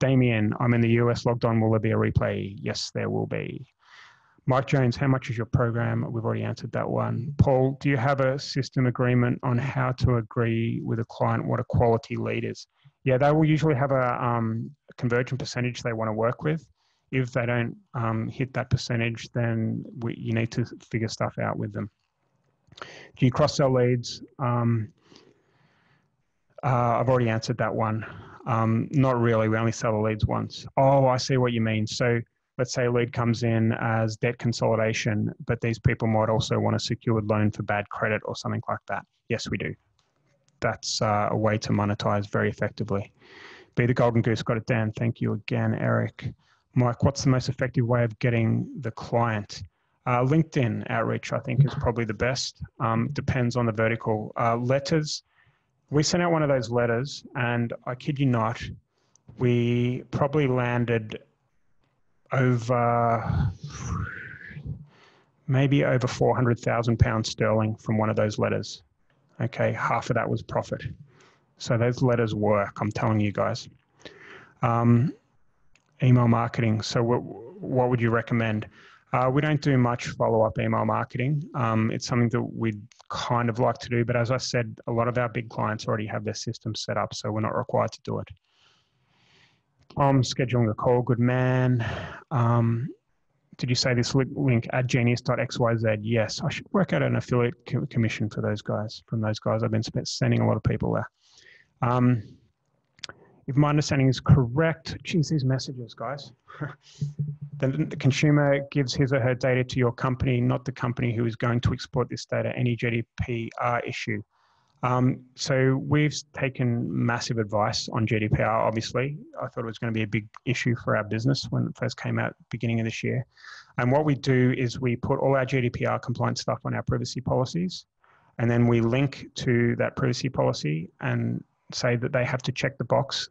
Speaker 1: Damien, I'm in the US logged on. Will there be a replay? Yes, there will be. Mike Jones, how much is your program? We've already answered that one. Paul, do you have a system agreement on how to agree with a client what a quality lead is? Yeah, they will usually have a, um, conversion percentage they want to work with. If they don't um, hit that percentage, then we, you need to figure stuff out with them. Do you cross sell leads? Um, uh, I've already answered that one. Um, not really. We only sell the leads once. Oh, I see what you mean. So let's say a lead comes in as debt consolidation, but these people might also want a secured loan for bad credit or something like that. Yes, we do. That's uh, a way to monetize very effectively. Be the golden goose. Got it, Dan. Thank you again, Eric. Mike, what's the most effective way of getting the client? Uh, LinkedIn outreach, I think, is probably the best. Um, depends on the vertical. Uh, letters, we sent out one of those letters, and I kid you not, we probably landed over maybe over 400,000 pounds sterling from one of those letters. Okay, half of that was profit. So those letters work. I'm telling you guys. Um, email marketing. So what, what would you recommend? Uh, we don't do much follow-up email marketing. Um, it's something that we'd kind of like to do, but as I said, a lot of our big clients already have their systems set up, so we're not required to do it. I'm scheduling a call, good man. Um, did you say this link adgenius.xyz? Yes, I should work out an affiliate commission for those guys, from those guys. I've been sending a lot of people there. Um, if my understanding is correct, geez, these messages, guys. then the consumer gives his or her data to your company, not the company who is going to exploit this data, any GDPR issue. Um, so we've taken massive advice on GDPR, obviously. I thought it was going to be a big issue for our business when it first came out beginning of this year. And what we do is we put all our GDPR compliant stuff on our privacy policies, and then we link to that privacy policy and say that they have to check the box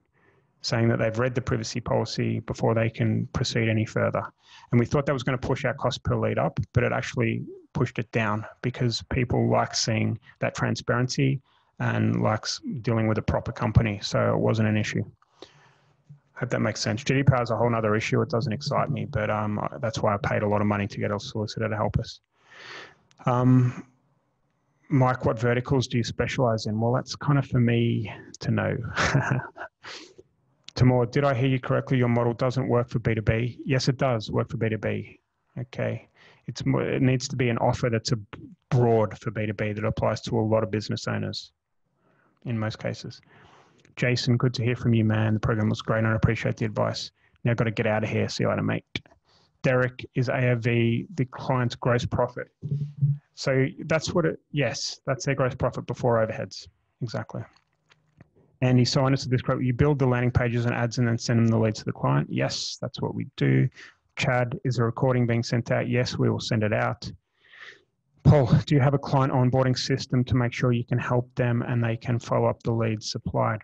Speaker 1: saying that they've read the privacy policy before they can proceed any further. And we thought that was going to push our cost per lead up, but it actually pushed it down because people like seeing that transparency and likes dealing with a proper company. So it wasn't an issue. Hope that makes sense. GDPR is a whole other issue. It doesn't excite me, but um, that's why I paid a lot of money to get a solicitor to help us. Um, Mike, what verticals do you specialize in? Well, that's kind of for me to know. Tamor, did I hear you correctly? Your model doesn't work for B2B. Yes, it does work for B2B. Okay. It's it needs to be an offer that's a broad for B2B that applies to a lot of business owners in most cases. Jason, good to hear from you, man. The program was great and I appreciate the advice. Now got to get out of here. See you later, mate. Derek, is AOV the client's gross profit? So that's what it, yes, that's their gross profit before overheads. Exactly. And he signed us to this quote, you build the landing pages and ads and then send them the leads to the client. Yes, that's what we do. Chad, is a recording being sent out? Yes, we will send it out. Paul, do you have a client onboarding system to make sure you can help them and they can follow up the leads supplied?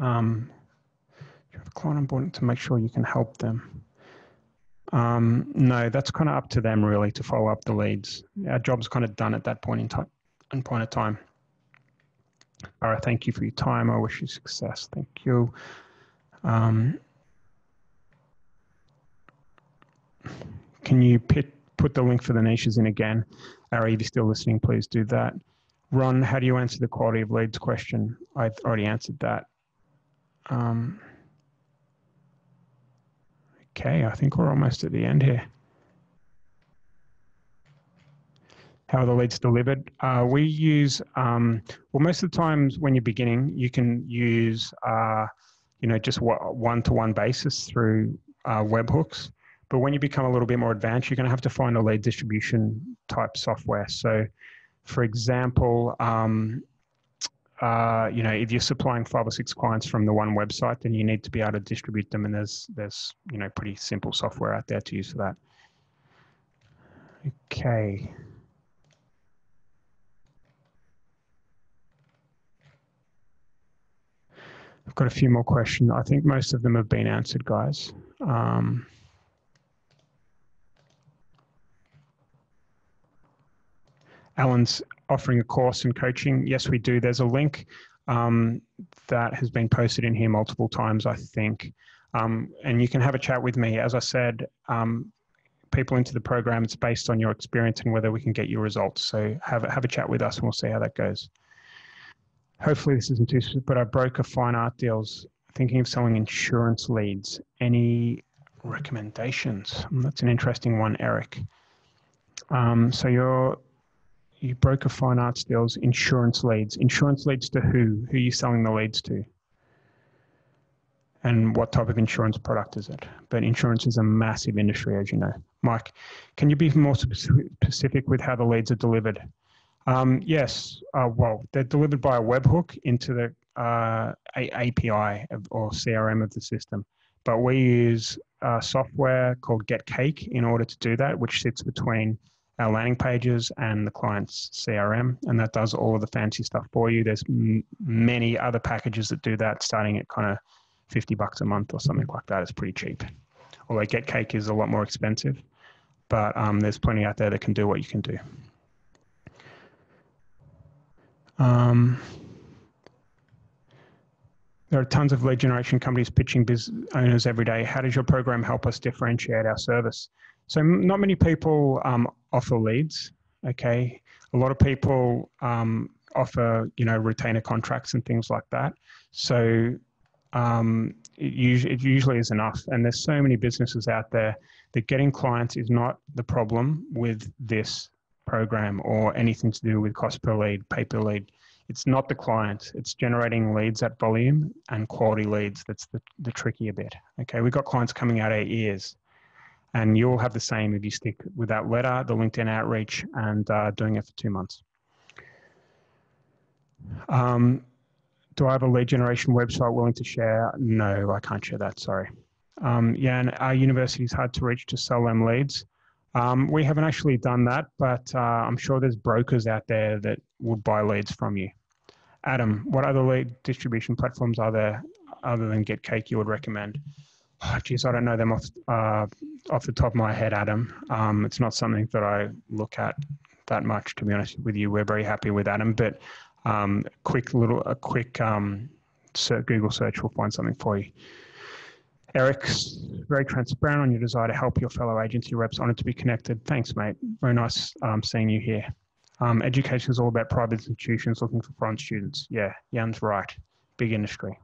Speaker 1: Um, you have a client onboarding to make sure you can help them. Um, no, that's kind of up to them really to follow up the leads. Our job's kind of done at that point in time. In point of time. All right, thank you for your time. I wish you success. Thank you. Um, can you pit, put the link for the niches in again? Ari, if you're still listening, please do that. Ron, how do you answer the quality of leads question? I've already answered that. Um, okay, I think we're almost at the end here. how are the leads delivered? Uh, we use, um, well, most of the times when you're beginning, you can use, uh, you know, just one-to-one basis through uh, webhooks. But when you become a little bit more advanced, you're going to have to find a lead distribution type software. So, for example, um, uh, you know, if you're supplying five or six clients from the one website, then you need to be able to distribute them, and there's there's you know pretty simple software out there to use for that. Okay. I've got a few more questions. I think most of them have been answered, guys. Um, Alan's offering a course and coaching. Yes, we do. There's a link um, that has been posted in here multiple times, I think. Um, and you can have a chat with me. As I said, um, people into the program, it's based on your experience and whether we can get you results. So have, have a chat with us and we'll see how that goes hopefully this isn't too, but I broker fine art deals, thinking of selling insurance leads. Any recommendations? Mm, that's an interesting one, Eric. Um, so you're you broker fine arts deals, insurance leads. Insurance leads to who? Who are you selling the leads to? And what type of insurance product is it? But insurance is a massive industry, as you know. Mike, can you be more specific with how the leads are delivered? Um, yes, uh, well, they're delivered by a webhook into the uh, API or CRM of the system. But we use a software called GetCake in order to do that, which sits between our landing pages and the client's CRM, and that does all of the fancy stuff for you. There's many other packages that do that, starting at kind of 50 bucks a month or something like that. It's pretty cheap. Although GetCake is a lot more expensive, but um, there's plenty out there that can do what you can do. Um, there are tons of lead generation companies pitching business owners every day. How does your program help us differentiate our service? So, not many people um, offer leads. Okay, a lot of people um, offer, you know, retainer contracts and things like that. So, um, it, usually, it usually is enough. And there's so many businesses out there that getting clients is not the problem with this program or anything to do with cost per lead, pay per lead. It's not the client, it's generating leads at volume and quality leads. That's the, the trickier bit. Okay, we've got clients coming out eight years, and you'll have the same if you stick with that letter, the LinkedIn outreach, and uh, doing it for two months. Um, do I have a lead generation website willing to share? No, I can't share that. Sorry. Um, yeah, and our university is hard to reach to sell them leads. Um, we haven't actually done that, but uh, I'm sure there's brokers out there that would buy leads from you. Adam, what other lead distribution platforms are there other than GetCake you would recommend? Oh, geez, I don't know them off uh, off the top of my head, Adam. Um, it's not something that I look at that much, to be honest with you. We're very happy with Adam, but um, quick little a quick um, Google search will find something for you. Eric's very transparent on your desire to help your fellow agency reps. Honored to be connected. Thanks, mate. Very nice um, seeing you here. Um, education is all about private institutions looking for foreign students. Yeah, Jan's right. Big industry.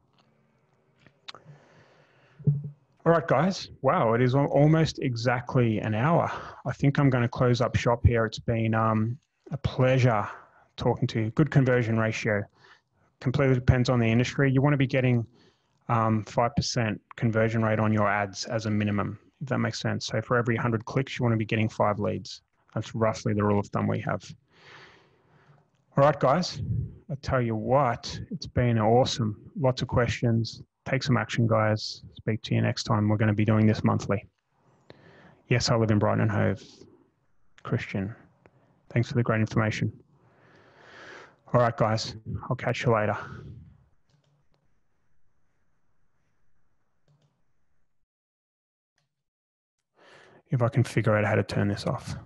Speaker 1: All right, guys. Wow, it is almost exactly an hour. I think I'm going to close up shop here. It's been um, a pleasure talking to you. Good conversion ratio. Completely depends on the industry. You want to be getting um, 5% conversion rate on your ads as a minimum, if that makes sense. So for every 100 clicks, you want to be getting five leads. That's roughly the rule of thumb we have. All right, guys, I tell you what, it's been awesome. Lots of questions. Take some action, guys. Speak to you next time. We're going to be doing this monthly. Yes, I live in Brighton and Hove. Christian, thanks for the great information. All right, guys, I'll catch you later. if I can figure out how to turn this off.